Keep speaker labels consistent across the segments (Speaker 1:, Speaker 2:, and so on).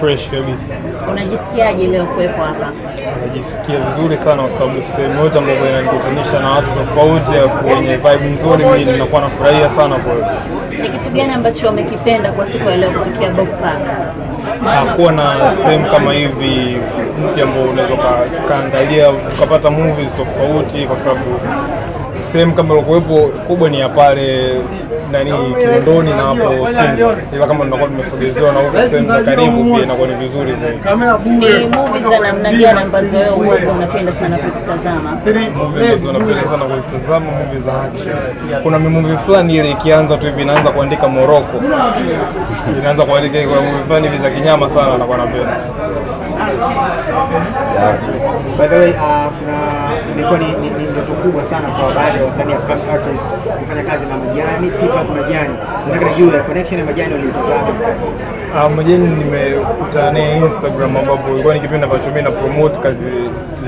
Speaker 1: fresh kabisa.
Speaker 2: Unajisikiaje leo kuwepo hapa?
Speaker 1: Najisikia vizuri sana kwa sababu sehemu yote ambayo inanikutanisha na watu tofauti alafu wenye vibe nzuri, mimi ninakuwa nafurahia sana kwa hiyo.
Speaker 2: Ni kitu gani ambacho wamekipenda kwa siku ya leo kutokea Bob Park?
Speaker 1: Hakuwa na sehemu kama hivi mpya ambao unaweza uka- ukaangalia ukapata movies tofauti, kwa sababu sehemu kama ilikuwepo kubwa ni ya pale nani Kinondoni na hapo Sinza, ila kama tunakuwa tumesogezewa na huko sehemu za karibu, pia inakuwa ni vizuri zaidi.
Speaker 2: Ni movie za namna gani ambazo wewe huwa unapenda sana kuzitazama?
Speaker 1: movie ambazo napenda sana kuzitazama movie za action. Kuna movie fulani ile ikianza tu hivi inaanza kuandika Morocco, inaanza kuandika kwa movie fulani hivi za kinyama sana, nakuwa napenda.
Speaker 3: By the way, uh, imekuwa ni, ni, ni ndoto kubwa sana kwa baadhi ya wasanii artists kufanya kazi na Majani, Pipa Majani. Nataka nijue connection ya Majani ulipata.
Speaker 1: Uh, Majani nimekutana naye Instagram ambapo ilikuwa ni kipindi ambacho mimi na promote kazi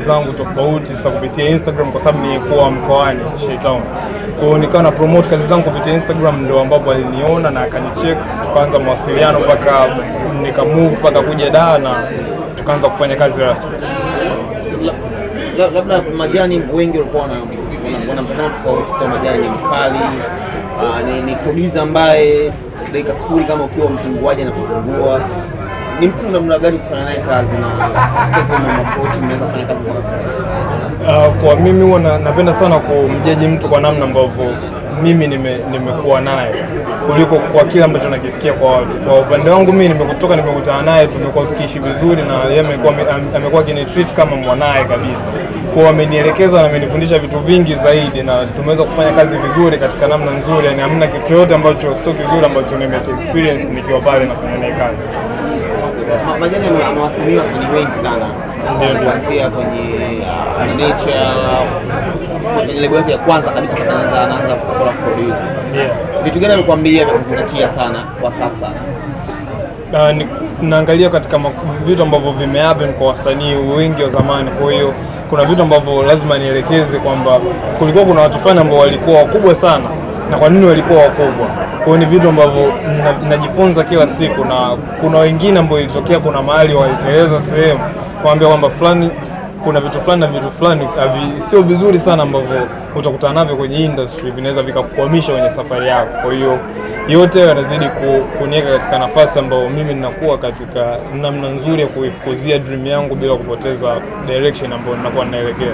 Speaker 1: zangu tofauti sasa kupitia Instagram kwa sababu nilikuwa mkoani Shetown. Kwa hiyo nikawa na promote kazi zangu kupitia Instagram, ndio ambapo aliniona na akanicheck, tukaanza mawasiliano mpaka nika move mpaka kuja Dar na tukaanza kufanya kazi rasmi.
Speaker 4: La- la- labda Majani wengi walikuwa wana- wana- wanamtazama tofauti, kwa Majani ni mkali, ah, ni, ni producer ambaye dakika sifuri kama ukiwa mzunguaji anakuzungua. Ni mtu namna gani kufanya naye kazi na kama makochi mnaweza kufanya kazi kwa?
Speaker 1: Uh, kwa mimi huwa na- napenda sana kumjaji mtu kwa namna ambavyo mimi nimekuwa nime- naye kuliko kwa kile ambacho nakisikia kwa watu. Kwa upande wangu mimi nimekutoka, nimekutana naye, tumekuwa tukiishi vizuri na yeye amekuwa am- amekuwa akinitreat kama mwanaye kabisa. Kwa wamenielekeza amenielekeza na wamenifundisha vitu vingi zaidi, na tumeweza kufanya kazi vizuri katika namna nzuri, yani hamna kitu yote ambacho sio kizuri ambacho nime experience nikiwa pale nafanya naye kazi.
Speaker 4: Majani wasanii wengi sana kuanzia kwenye ah, Nature kwenye lebo yake ya kwanza kabisa anaanza anaanza
Speaker 1: kusola.
Speaker 4: Vitu gani amekuambia vya kuzingatia sana kwa sasa?
Speaker 1: Uh, ni, naangalia katika vitu ambavyo vimehappen kwa wasanii wengi wa zamani. Kwa hiyo kuna vitu ambavyo lazima nielekeze kwamba kulikuwa kuna watu fulani ambao walikuwa wakubwa sana, na kwa nini walikuwa wakubwa. Kwa ni vitu ambavyo na- najifunza kila siku, na kuna wengine ambao ilitokea, kuna mahali waliteleza sehemu, kuambia kwamba fulani kuna vitu fulani na vitu fulani sio vizuri sana ambavyo utakutana navyo kwenye industry vinaweza vikakukwamisha kwenye safari yako. Kwa hiyo yote yanazidi ku, kuniweka katika nafasi ambayo mimi ninakuwa katika namna nzuri ya kuifukuzia dream yangu bila kupoteza direction ambayo ninakuwa ninaelekea.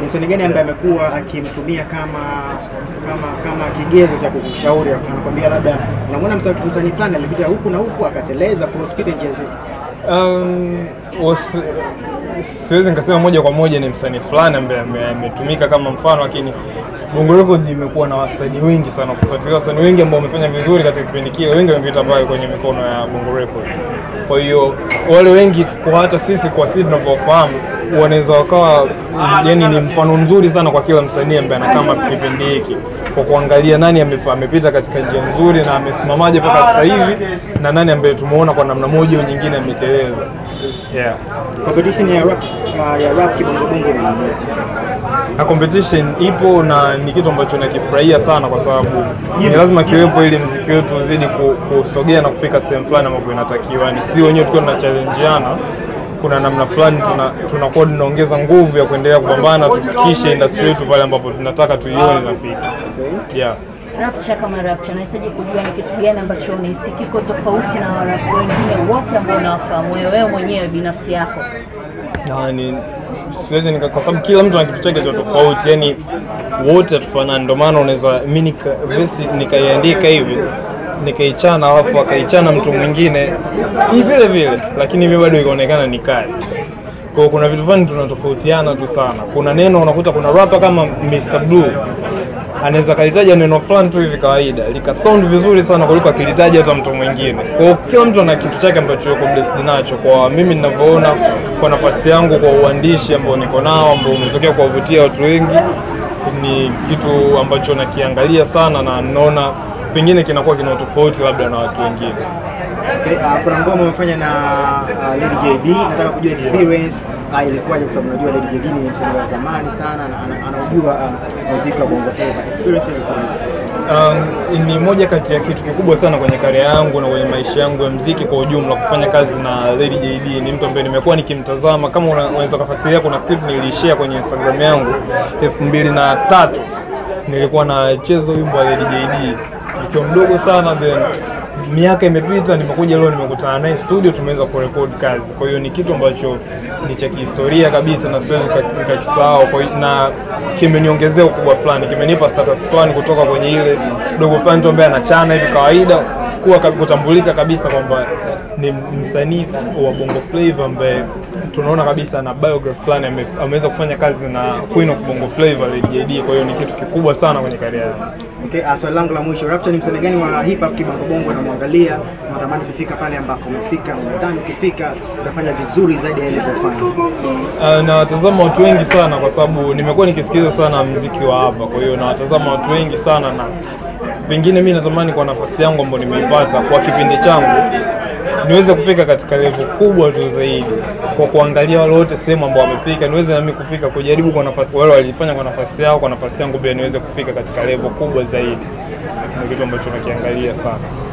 Speaker 3: Ni msanii gani ambaye amekuwa akimtumia kama kama kama kigezo cha kukushauri, anakwambia labda unamwona msanii fulani alipita huku na huku akateleza kwa speed njia.
Speaker 1: Um, siwezi nikasema moja kwa moja ni msanii fulani ambaye ametumika kama mfano, lakini Bongo Record imekuwa na wasanii wengi sana, kufuatilia wasanii wengi ambao wamefanya vizuri katika kipindi kile, wengi wamepita pale kwenye mikono ya Bongo Records. Kwa hiyo wale wengi, kwa hata sisi kwa sisi tunavyofahamu, wanaweza wakawa yani ni mfano mzuri sana kwa kila msanii ambaye anakama kipindi hiki, kwa kuangalia nani amepita katika njia nzuri na amesimamaje mpaka sasa hivi na nani ambaye tumeona kwa namna moja au nyingine ameteleza. Yeah.
Speaker 3: Competition ya rap uh, ya rap kibongo bongo ni
Speaker 1: na competition ipo na ni kitu ambacho nakifurahia sana kwa sababu ni lazima kiwepo ili mziki wetu uzidi kusogea na kufika sehemu fulani ambapo inatakiwa. Yani si wenyewe tukiwa tunachallengeana, kuna namna fulani tunakuwa tuna- tunaongeza nguvu ya kuendelea kupambana tufikishe industry yetu pale ambapo tunataka tuione nafika. Yeah.
Speaker 2: Rapcha kama Rapcha, nahitaji kujua ni kitu gani ambacho unahisi kiko tofauti na warapu wengine wote ambao unawafahamu wewe wewe mwenyewe binafsi yako.
Speaker 1: Yani siwezi nika, kwa sababu kila mtu ana kitu chake cha tofauti, yani wote hatufanani. Ndio maana unaweza mimi nika nikaiandika hivi nikaichana, alafu akaichana mtu mwingine hii vile vile, lakini mimi bado ikaonekana ni kali. Kwa kuna vitu fulani tunatofautiana tu sana. Kuna neno unakuta kuna rapa kama Mr Blue anaweza kalitaja neno fulani tu hivi kawaida lika sound vizuri sana kuliko akilitaja hata mtu mwingine. Kwa kila mtu ana kitu chake ambacho yuko blessed nacho. Kwa mimi ninavyoona, kwa nafasi yangu, kwa uandishi ambao niko nao, ambao umetokea kuwavutia watu wengi, ni kitu ambacho nakiangalia sana na naona pengine kinakuwa kina utofauti labda na watu wengine.
Speaker 3: Okay, uh, kuna ngoma umefanya na uh, Lady JD, nataka kujua experience uh, ilikuwaje, kwa sababu najua Lady JD ni msanii wa zamani sana na ana- anaujua uh, muziki wa bongo flava. Experience ilikuwaje?
Speaker 1: Um, ni moja kati ya kitu kikubwa sana kwenye karia yangu na kwenye maisha yangu ya mziki kwa ujumla, kufanya kazi na Lady JD. Ni mtu ambaye nimekuwa nikimtazama, kama una- unaweza kufuatilia, kuna clip nilishare kwenye Instagram yangu elfu nilikuwa na tatu nilikuwa nacheza wimbo wa Lady JD nikiwa mdogo sana, then miaka imepita, nimekuja leo nimekutana naye studio, tumeweza kurekodi kazi. Kwa hiyo ni kitu ambacho ni cha kihistoria kabisa na siwezi nika- nikakisahau, na kimeniongezea ukubwa fulani, kimenipa status fulani kutoka kwenye ile dogo fulani tu ambaye anachana hivi kawaida kuwa kutambulika kabisa kwamba ni msanii wa Bongo Flava ambaye tunaona kabisa ana biography fulani, ame- ameweza kufanya kazi na Queen of Bongo Flava Lady JD. Kwa hiyo ni kitu kikubwa sana kwenye karia yake.
Speaker 3: Okay, uh, swali langu la mwisho, Rapture ni msanii gani wa hip hop kibongo bongo unamwangalia, unatamani kufika pale ambako umefika, unadhani ukifika utafanya vizuri zaidi ya ilivyofanya?
Speaker 1: Uh, nawatazama watu wengi sana kwa sababu nimekuwa nikisikiliza sana mziki wa hapa, kwa hiyo nawatazama watu wengi sana, na pengine mi natamani kwa nafasi yangu ambayo nimeipata kwa kipindi changu niweze kufika katika level kubwa tu zaidi, kwa kuangalia wale wote sehemu ambao wamefika, niweze nami kufika, kujaribu kwa nafasi wale walifanya kwa nafasi yao, kwa nafasi yangu pia niweze kufika katika level kubwa zaidi. Ni kitu ambacho nakiangalia sana.